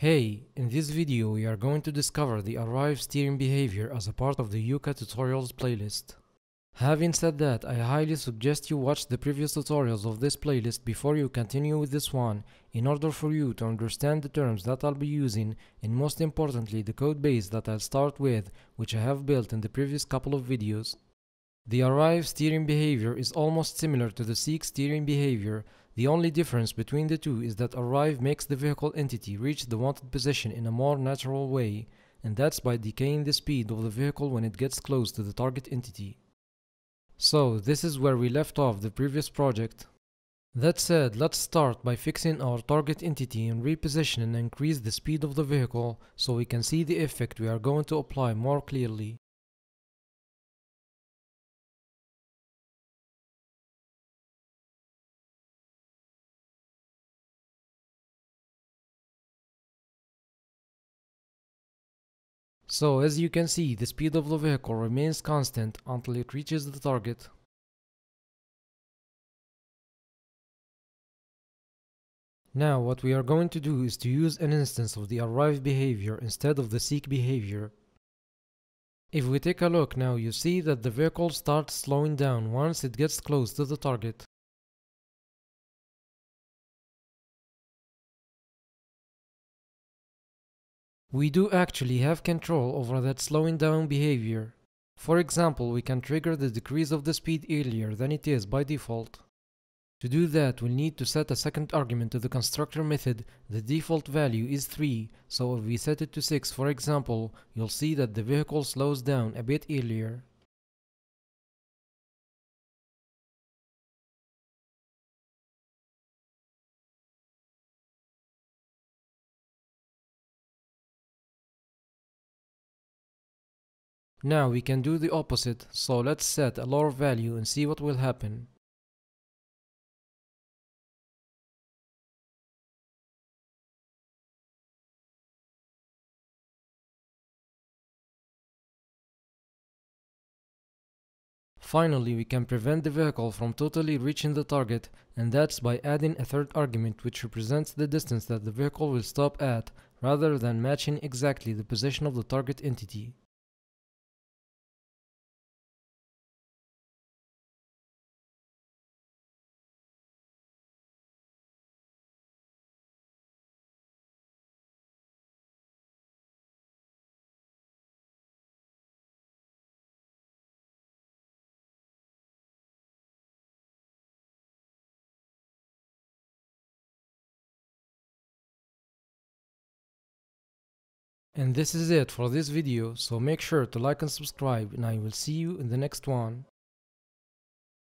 Hey, in this video we are going to discover the Arrive steering behavior as a part of the Yuka tutorials playlist. Having said that, I highly suggest you watch the previous tutorials of this playlist before you continue with this one in order for you to understand the terms that I'll be using and most importantly the code base that I'll start with which I have built in the previous couple of videos. The Arrive steering behavior is almost similar to the Seek steering behavior the only difference between the two is that Arrive makes the vehicle entity reach the wanted position in a more natural way, and that's by decaying the speed of the vehicle when it gets close to the target entity. So, this is where we left off the previous project. That said, let's start by fixing our target entity and reposition and increase the speed of the vehicle so we can see the effect we are going to apply more clearly. So as you can see, the speed of the vehicle remains constant until it reaches the target. Now what we are going to do is to use an instance of the arrive behavior instead of the seek behavior. If we take a look now you see that the vehicle starts slowing down once it gets close to the target. We do actually have control over that slowing down behavior. For example, we can trigger the decrease of the speed earlier than it is by default. To do that, we'll need to set a second argument to the constructor method. The default value is 3, so if we set it to 6 for example, you'll see that the vehicle slows down a bit earlier. Now we can do the opposite, so let's set a lower value and see what will happen. Finally, we can prevent the vehicle from totally reaching the target, and that's by adding a third argument which represents the distance that the vehicle will stop at, rather than matching exactly the position of the target entity. And this is it for this video, so make sure to like and subscribe and I will see you in the next one.